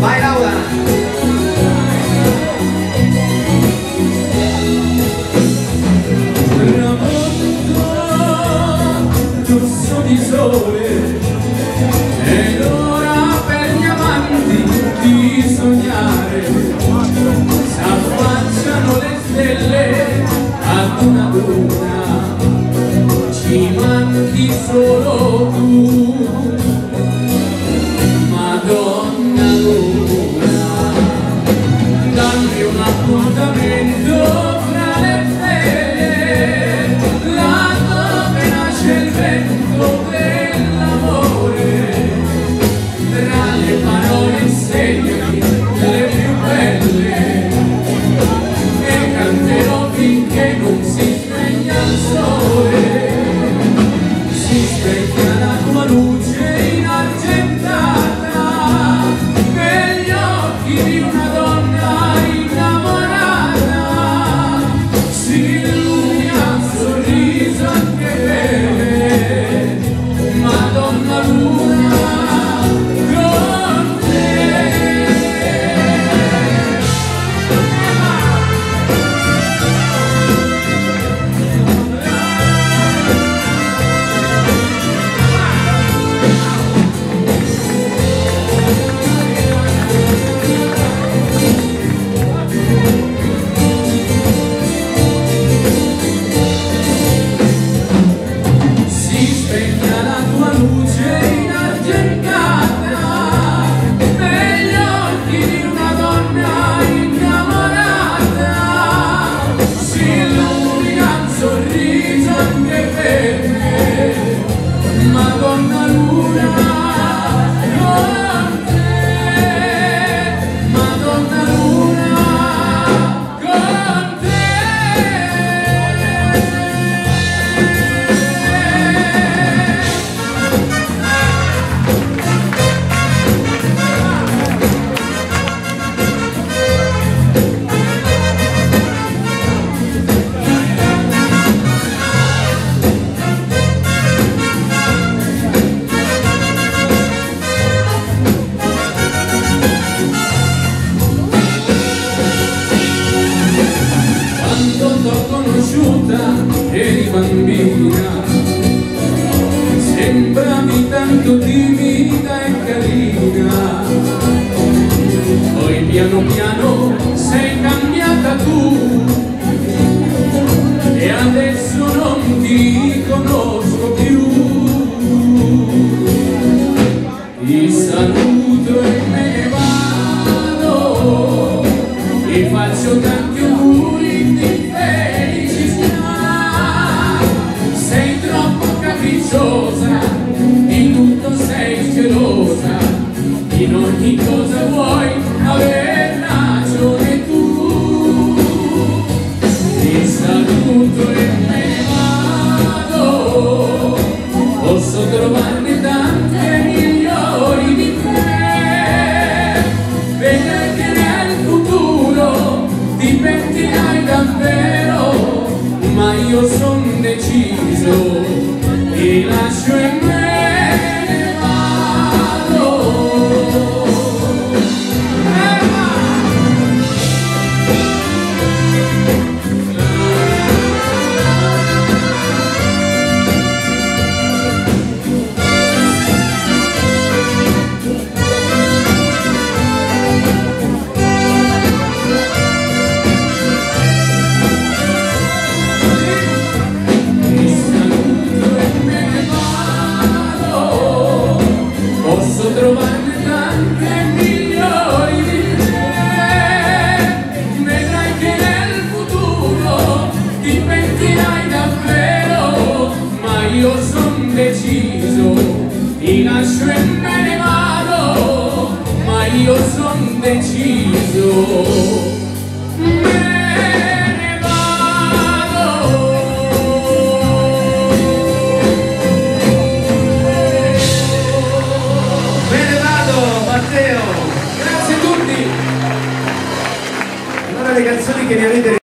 Vai Laura! rosso di sole ed ora per gli amanti di s'affacciano le stelle ad una luna ci manchi solo tu insegnami le più belle e canterò finché non si spegna il sole si specchia la tua luce inargentata negli occhi di una donna innamorata si illumina un sorriso anche bene Madonna Luna you. familia in cosa vuoi aver ragione tu? Ti saluto e me vado. Posso trovarne tante migliori di te. Vedrai che nel futuro ti pentirai davvero ma io son deciso. Ti lascio e me io son deciso, ti lascio e me ne vado, ma io son deciso. Nelson y Ingeniería Interior.